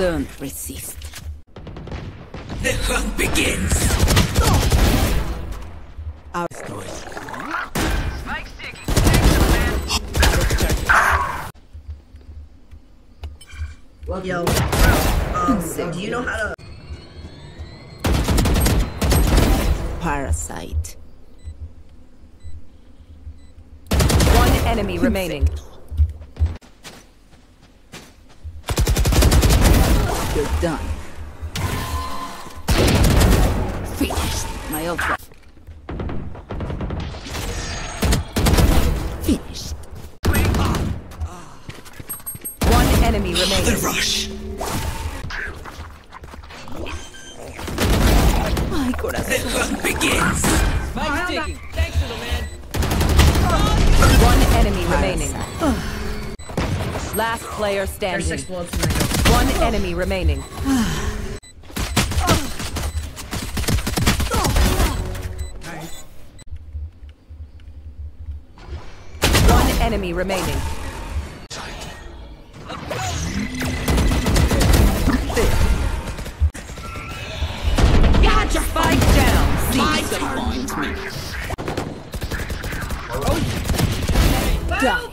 Don't resist. The hunt begins. Our Story. Yo, um, do you know how to? parasite. One enemy remaining. You're done. Finished. My ultra. Finished. One enemy The remaining. rush. My corazón. The hunt begins. One enemy remaining. Last player There's standing. six bullets in my One enemy remaining. One enemy remaining. Gotcha! Spike down. Disappoint me. Done.